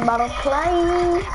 We about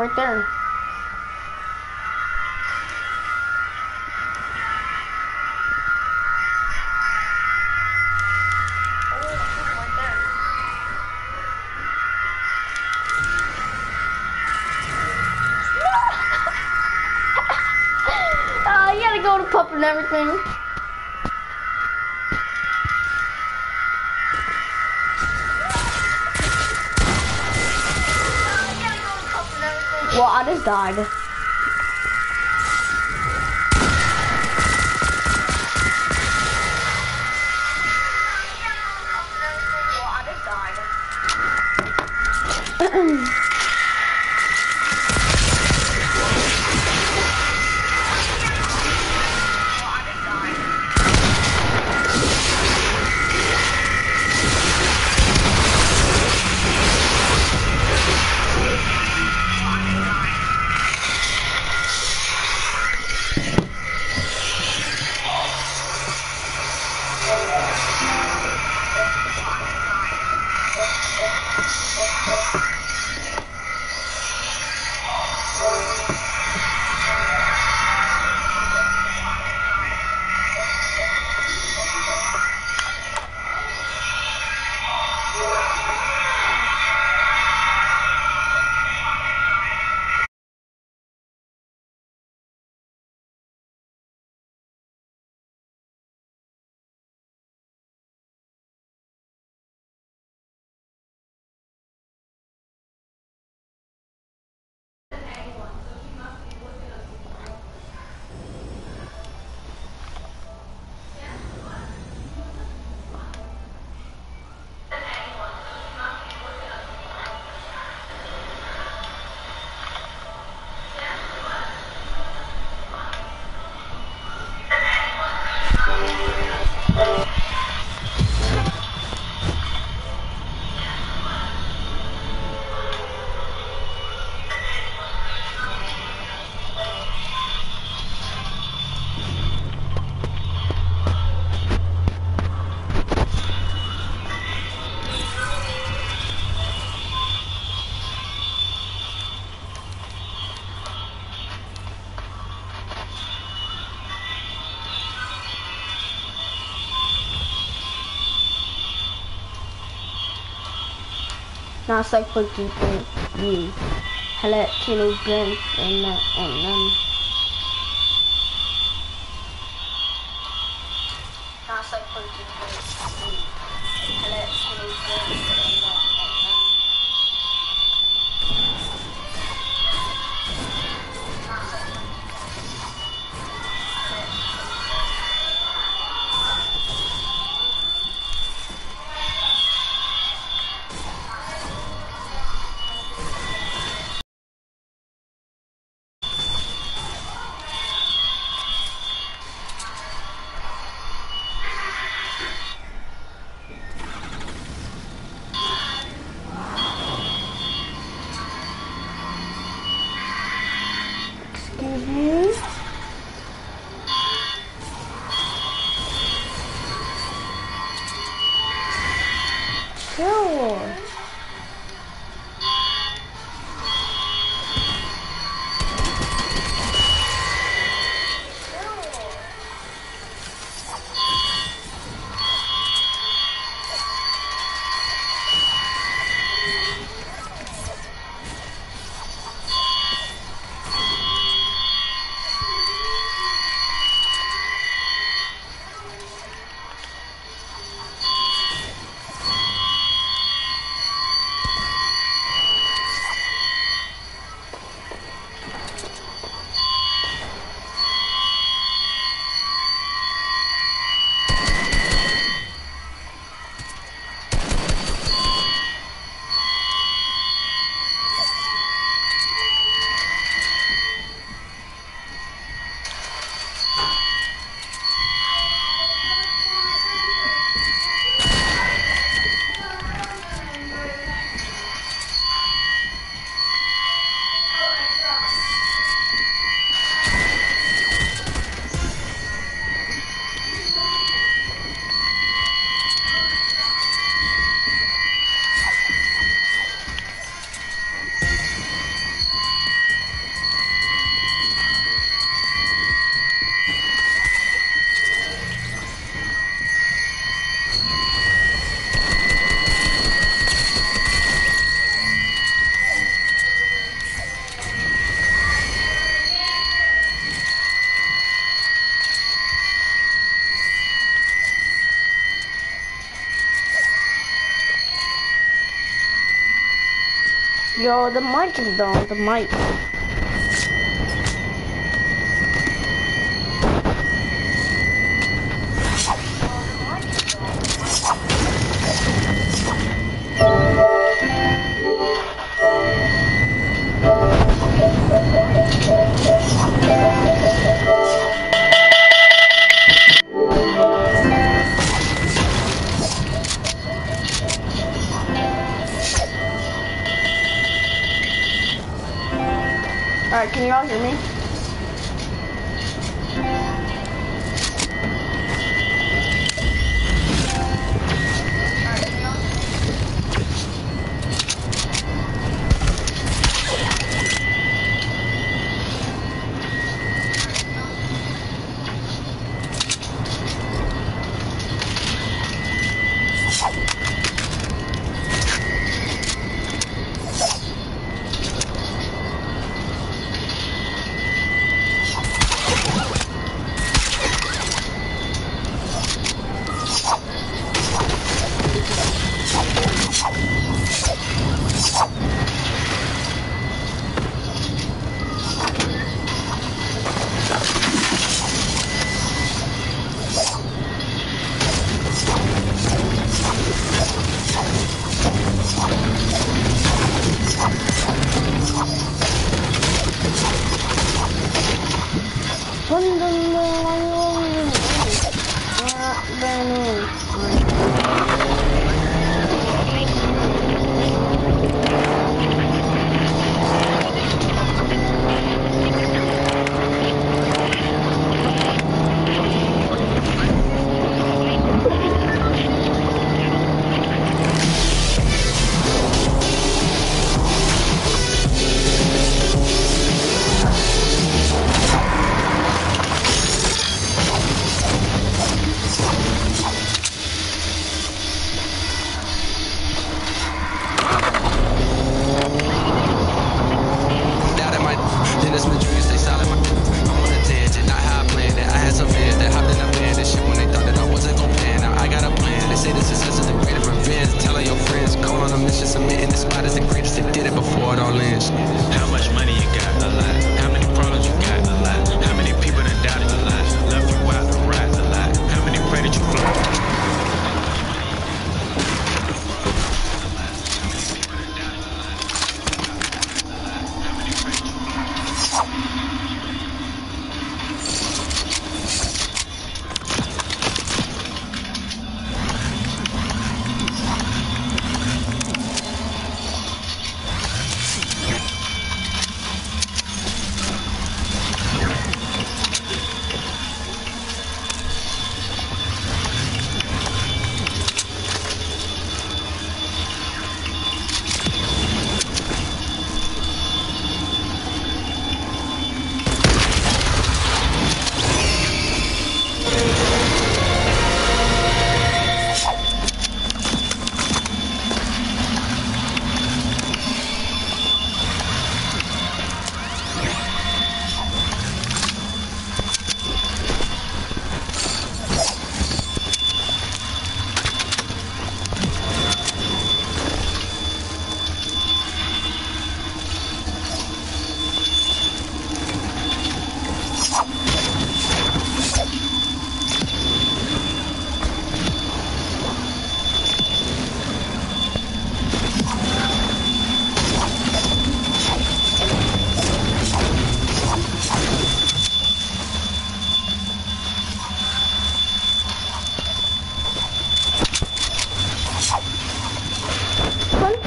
Right there. Nasa pagkita ni Hala Tinugan and and um Yo, the mic is down, the mic. Alright, can you all hear me?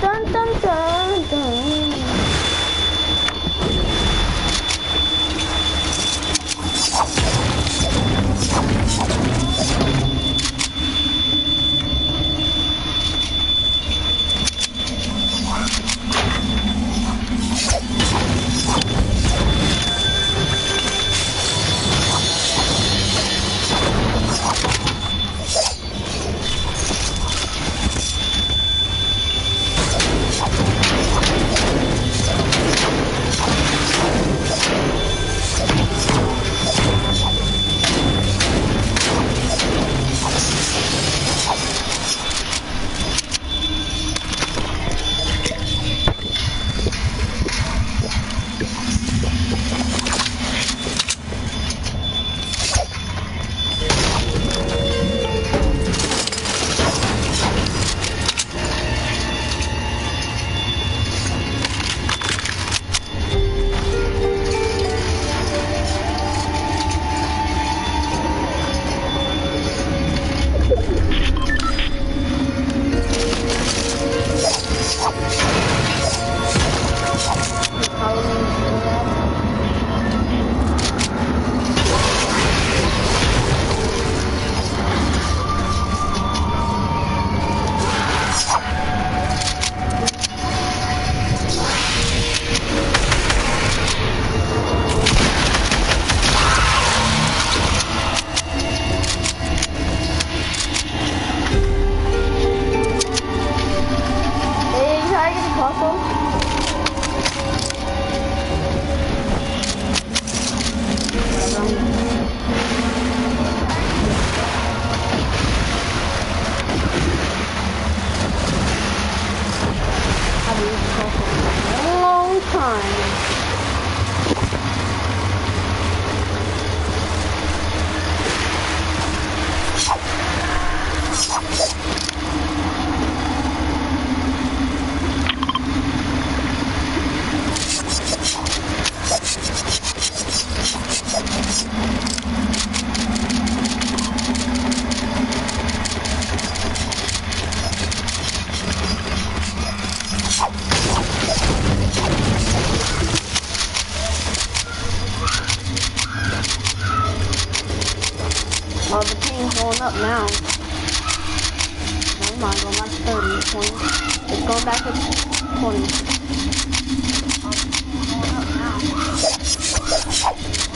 tonto. Well, the team's going up now. Oh my god, that's 30, 20. It's going back to 20. Well,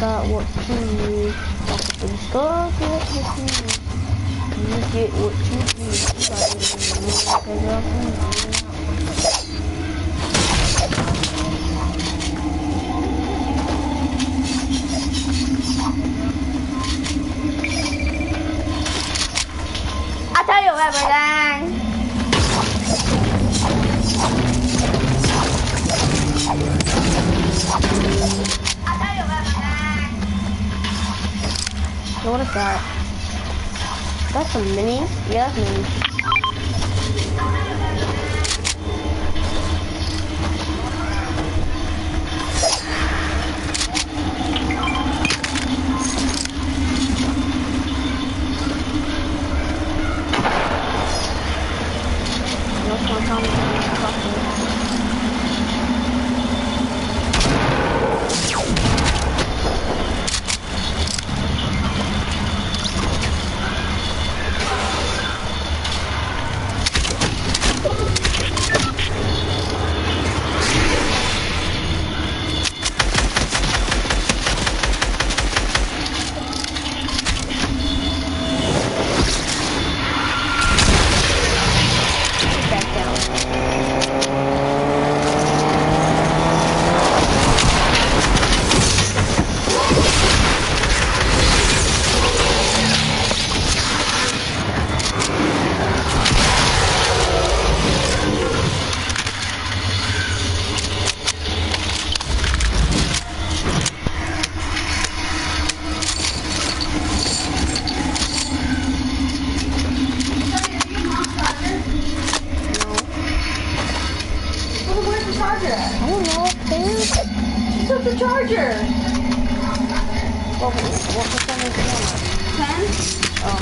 got what you go get what you. You get what you need. I tell you everything. What is that? That's some minis? Yeah, that's minis. No one tell me to fuck this. Back down. No. Well, where's the charger at? I don't know. There. The charger. What, what percentage is that? Ten? Oh.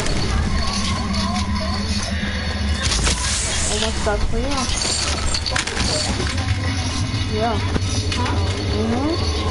Almost stuck for you. Yeah. Mm-hmm.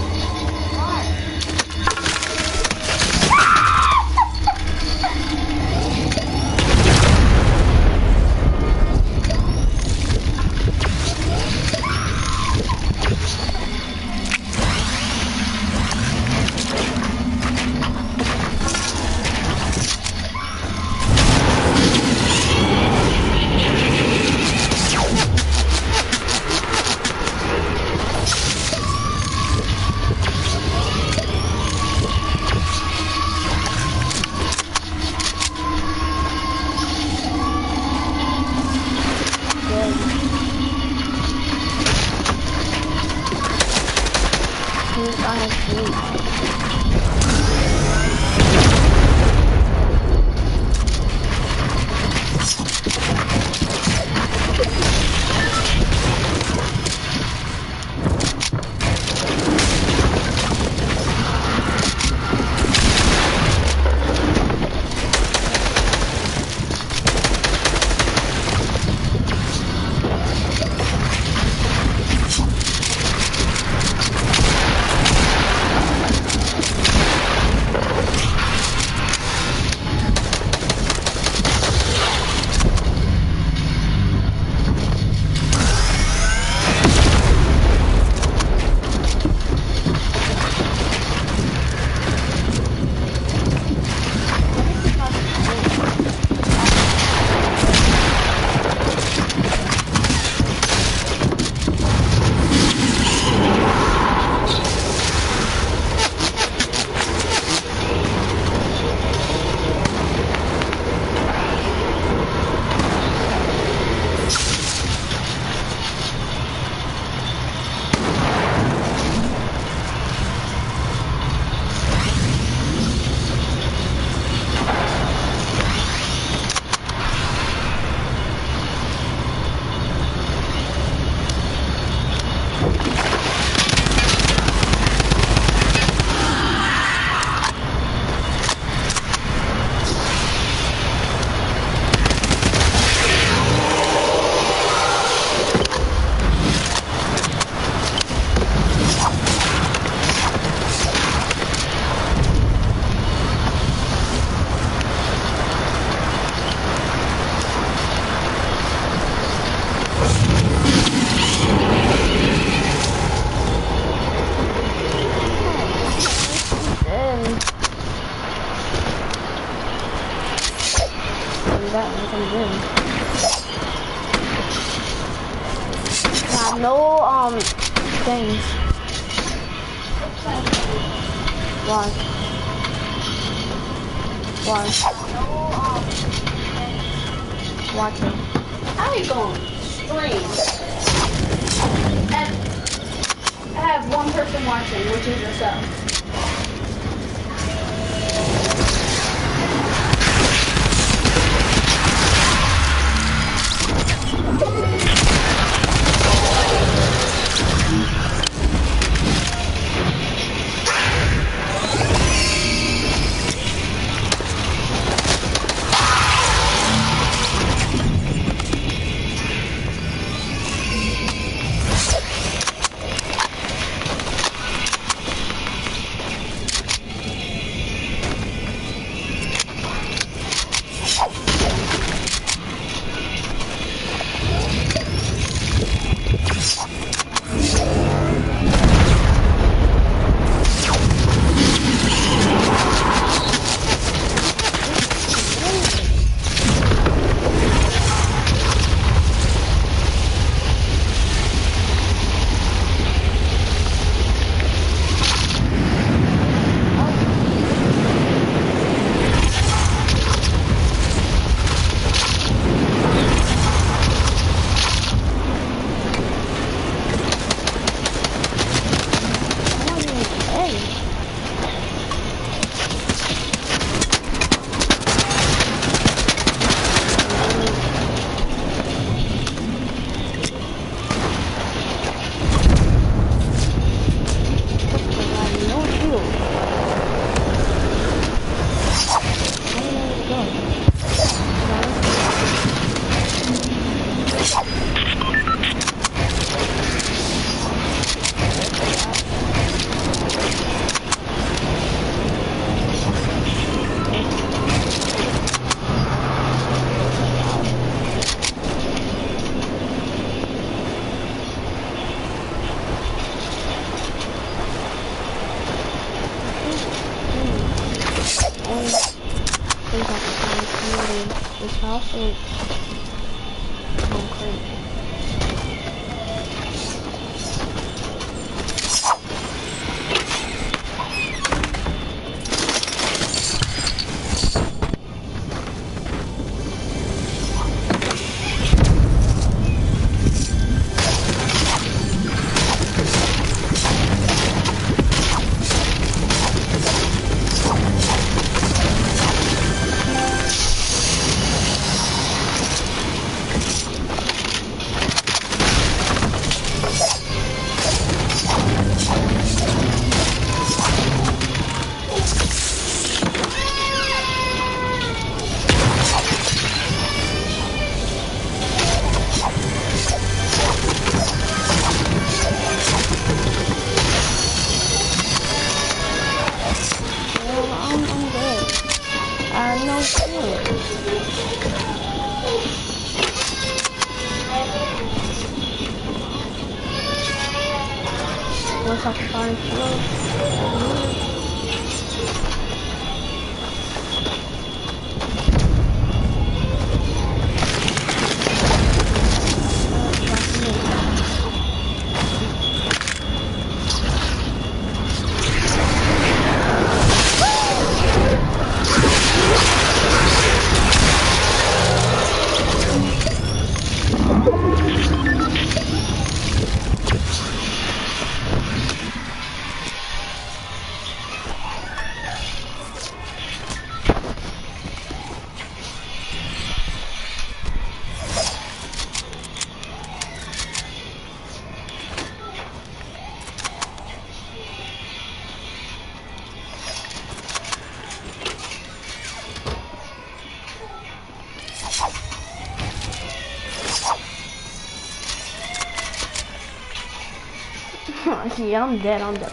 yeah, I'm dead. I'm dead.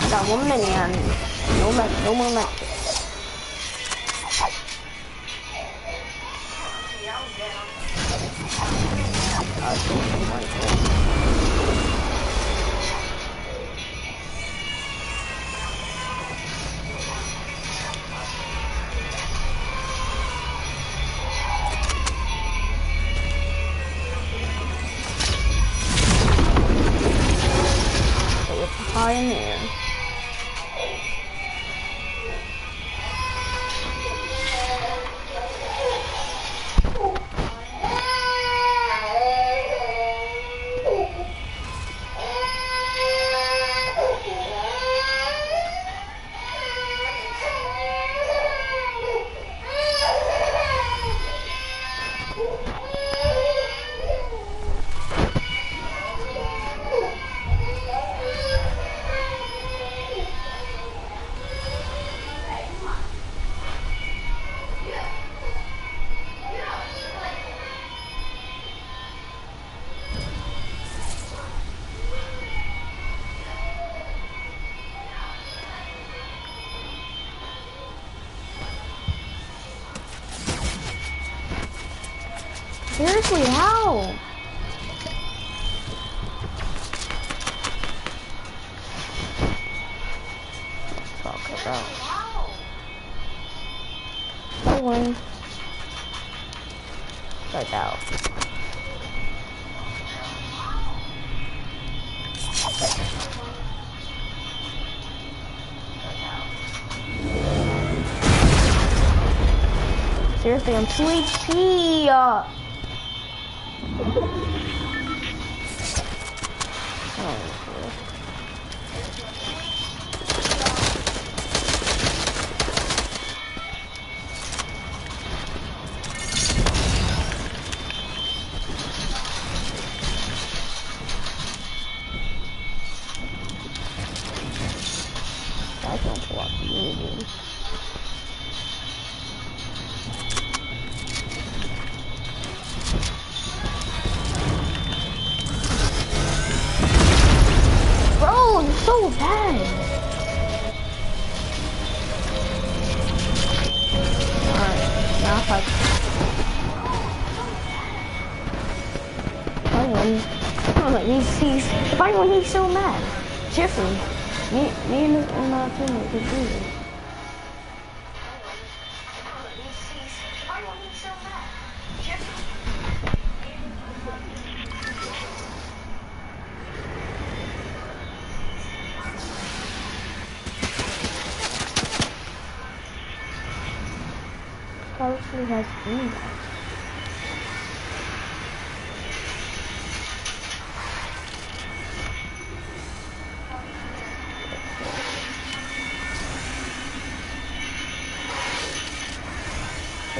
I got one minion. No, more. no more left. Seriously, how? About. No one. Like out. Seriously, I'm 2 you're so bad. I... Win... Oh, he's, he's... He's so mad. Seriously. Me, and, and my teammate could do this.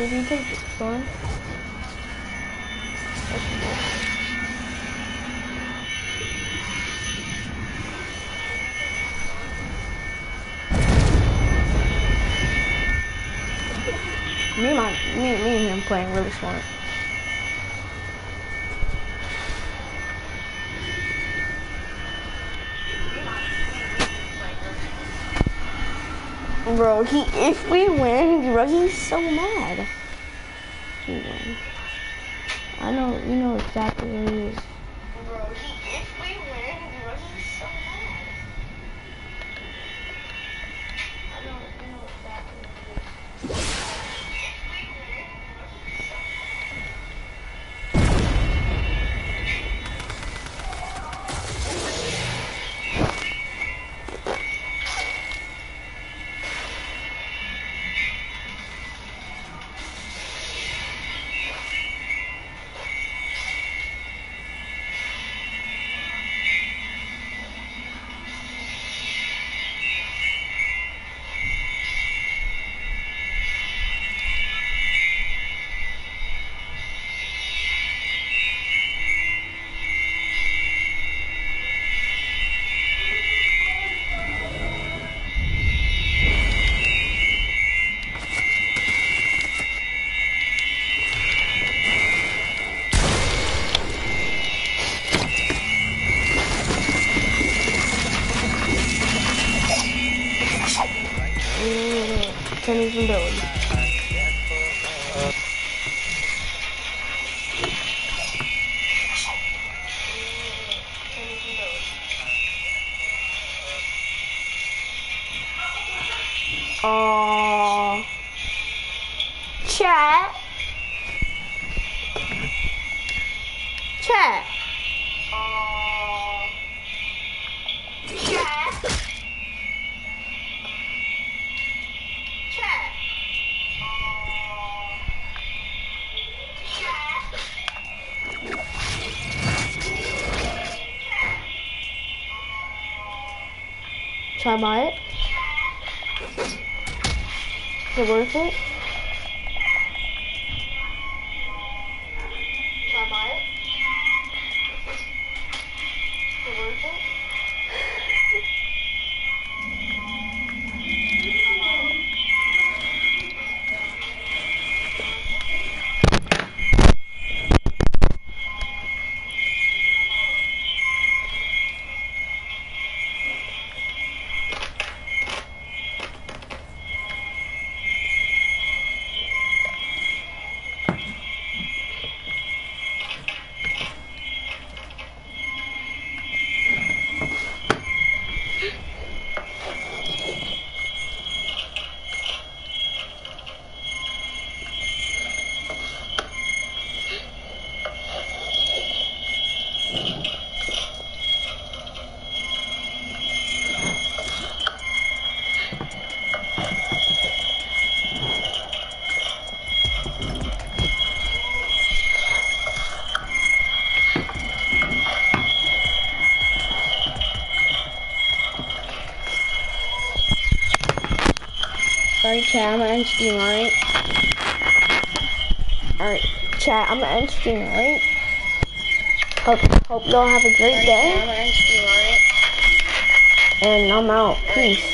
If you take. Me my, me, me and him playing really smart. Bro, he if we win, bro, he's so mad. I know, you know exactly where he is. Worth it? Chat, I'm gonna end stream, alright? Alright, chat, I'm gonna end stream, alright? Hope, hope y'all have a great day. And I'm out. Peace.